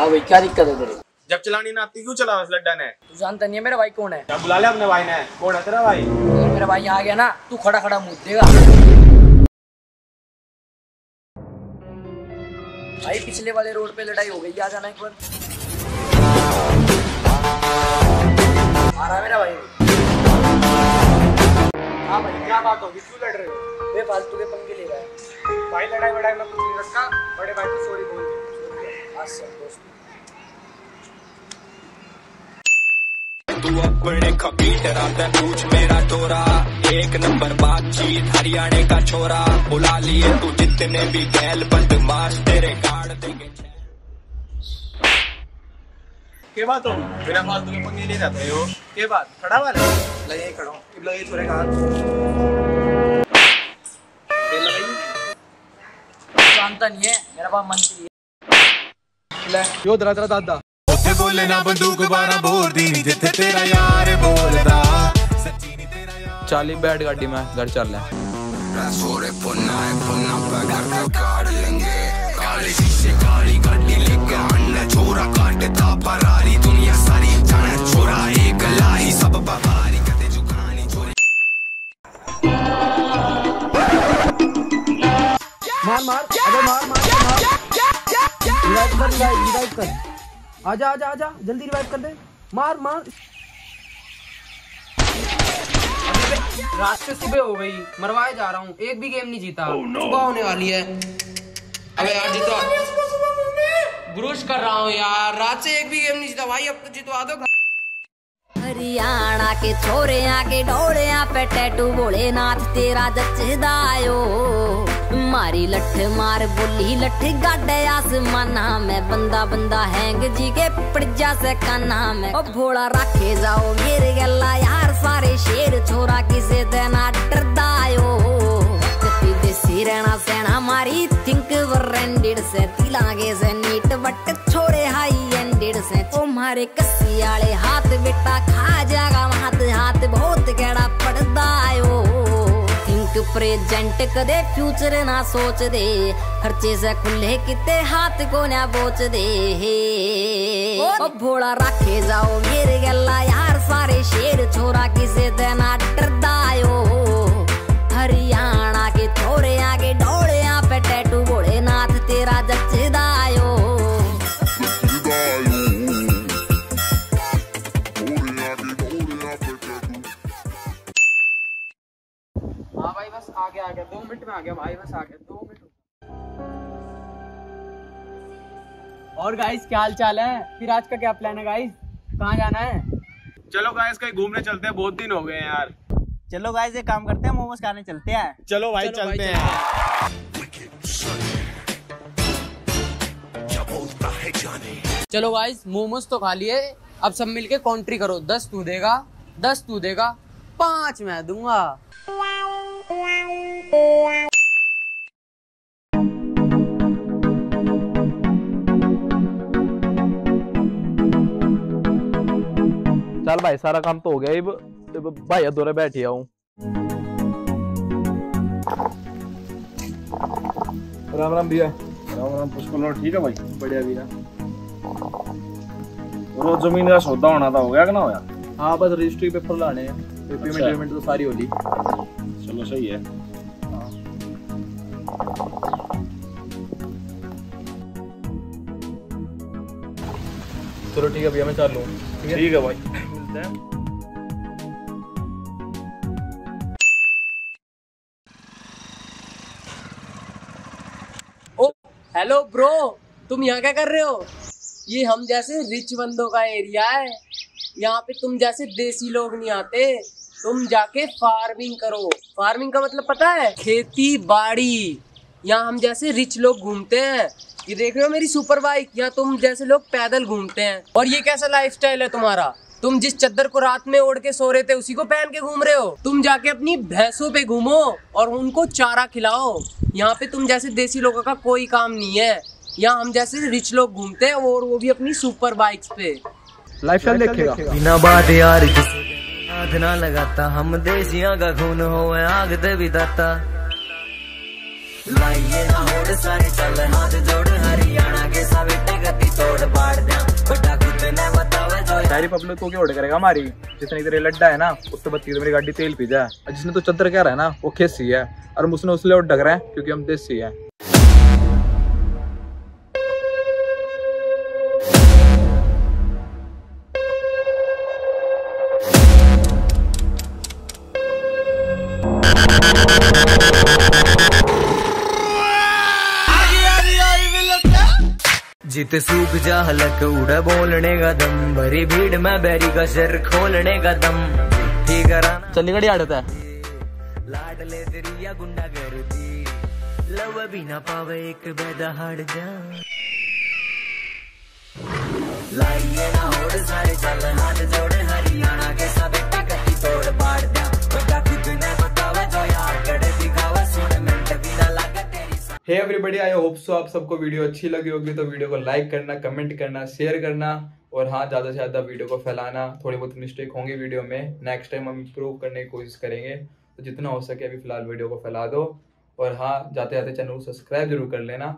हाँ भाई क्या दिक्कत है तेरे जब चलानी ना आती क्यों चला लड्डा ने? तू जानता नहीं है मेरा भाई कौन है। क्या बुला लिया अपने भाई ने? कौन है तेरा भाई? अगर मेरा भाई आ गया ना तू खड़ा खड़ा मुँह देगा। भाई पिछले वाले रोड पे लड़ाई हो गई आ जाना एक बार। आ रहा मेरा भाई। हाँ भाई क्या बात होगी? क्यों लड़ रहे हो? बेफालतू के पंगे ले रहा है। भाई लड़ाई वड़ाई में कुछ नहीं रखा। बड़े भाई को सॉरी बोल दे आज दोस्त। तू अपने कंप्यूटर आता पूछ मेरा तोरा एक नंबर बातचीत हरियाणा का छोरा। बुला लिए तू जितने भी गैल बदमाश तेरे गाड़ देंगे के बात हो? बिना फालतू के पंगे ले जाते हो। के बात? खड़ा वाले लगे खड़ा हूँ। इब लगे छोरे का तू जानता नहीं है। मेरा बाप मंत्री है ले। यो दरा तेरा दादा। ਉੱਥੇ ਬੋਲੇ ਨਾ ਬੰਦੂਕ ਬਾਰਾ ਬੋਰ ਦੀ ਨੀ ਜਿੱਥੇ ਤੇਰਾ ਯਾਰ ਬੋਲਦਾ ਸੱਚੀ ਨੀ ਤੇਰਾ ਯਾਰ चाली बैठ गाड़ी में घर चल रहे छोरे पुन्ना है पुन्ना पे घर का काट लेंगे काली शीशे काली गाड़ी लेके अन्ना छोरा काटता फरारी दुनिया सारी जाने छोरा एक लाही सब बवारी कते जुगानी चोरी मार मार अबे मार मार मार रिवाइव कर रिवाइव रिवाइव कर आजा आजा आजा जल्दी रिवाइव कर दे। मार मार। रात से सुबह हो गई मरवाए जा रहा हूँ एक भी गेम नहीं जीता। सुबह होने वाली है। अबे यार जीतो। ब्रुश कर रहा हूँ यार रात से एक भी गेम नहीं जीता। भाई अब तो जितवा दो। हरियाणा के छोरे आके डोड़े पे टैटू बोले नाथ तेरा जचदायो मारी लठ मार बोली, लठ गाडे आसमाना में। बंदा बंदा हैंग जी के पड़जा से काना में। ओ भोला रखे जाओ मेरे गला यार, सारे शेर छोरा किसे देना डरदायो कति देसी रहना सेना मारी, थिंक वरेंडेड से। तिलागे से नीट बट छोरे हाई एंडेड से। ओ मारे कस्सी आले हाथ प्रेजेंट कदे फ्यूचर ना सोच दे। खर्चे से खुले किते हाथ को ना बोच दे। ओ भोला रखे जाओ मेरे गला यार सारे शेर छोरा किसे आ गया आ गया दो मिनट में आ गया भाई बस आ गया दो मिनट और गाइस क्या हाल चाल है? फिर आज का क्या प्लान है गाइस कहाँ जाना है? चलो गाइस कहीं घूमने चलते हैं बहुत दिन हो गए यार। चलो गाइस एक काम करते हैं मोमोज खाने चलते हैं। चलो भाई चलो चलते हैं। चलो गाइस मोमोज तो खा लिए। अब सब मिलके काउंट्री करो। दस तू देगा दस तू देगा पाँच मैं दूँगा। चल भाई सारा काम तो हो गया अब अब भाई दौरे बैठे हूँ राम राम भैया। राम राम पुष्पल ठीक है भाई? बढ़िया भैया। वो ज़मीन का सौदा होना था हो गया कि ना होया? हाँ बस रजिस्ट्री पेपर लाने हैं। पेमेंट अच्छा। पेमेंट तो सारी होली चलो सही है। चलो ठीक है भैया मैं चल लूँ ठीक है? भाई। मिलते हैं। हेलो ब्रो तुम यहाँ क्या कर रहे हो? ये हम जैसे रिच बंदों का एरिया है। यहाँ पे तुम जैसे देसी लोग नहीं आते। तुम जाके फ़ार्मिंग करो। फ़ार्मिंग का मतलब पता है? खेती बाड़ी। यहाँ हम जैसे रिच लोग घूमते हैं। ये देख रहे हो मेरी सुपर बाइक यहाँ तुम जैसे लोग पैदल घूमते हैं। और ये कैसा लाइफस्टाइल है तुम्हारा? तुम जिस चद्दर को रात में ओढ़ के सो रहे थे उसी को पहन के घूम रहे हो। तुम जाके अपनी भैंसों पे घूमो और उनको चारा खिलाओ। यहाँ पे तुम जैसे देसी लोगों का कोई काम नहीं है। यहाँ हम जैसे रिच लोग घूमते हैं और वो भी अपनी सुपर बाइक्स पे लाइफ स्टाइल देखेगा बिना बात यार ना लगाता हम देसियाँ का खून हो आग दे भी दाता। लाइए ना होड़ सारे चल हाथ जोड़ हरियाणा के सवेटे गति तोड़ बाढ़ दिया पब्लिक को क्या करेगा हमारी जिसने इधर लड्डा है ना तो बत्ती मेरी गाड़ी तेल पी जाए जिसने तो चद्दर कह रहा है ना वो खेसी है और उसने उसलिए ऑर्डर करा है क्योंकि हम देसी है जित सूख जा हलक उड़ बोलने का दम भरी भीड़ में बैरी का सिर खोलने का दम। ठीक कराना चंडीगढ़ आड़ता है। लाड ले तेरी या गुंडा करती लव भी ना पावे एक बेदा हट जा। लाइए ना होड़ सारे चल हाथ जोड़े हरियाणा के सब हे एवरीबडी आई होप सो आप सबको वीडियो अच्छी लगी होगी तो वीडियो को लाइक करना कमेंट करना शेयर करना और हाँ ज़्यादा से ज़्यादा वीडियो को फैलाना। थोड़ी बहुत मिस्टेक होंगी वीडियो में। नेक्स्ट टाइम हम इम्प्रूव करने की कोशिश करेंगे। तो जितना हो सके अभी फ़िलहाल वीडियो को फैला दो। और हाँ जाते जाते चैनल को सब्सक्राइब ज़रूर कर लेना।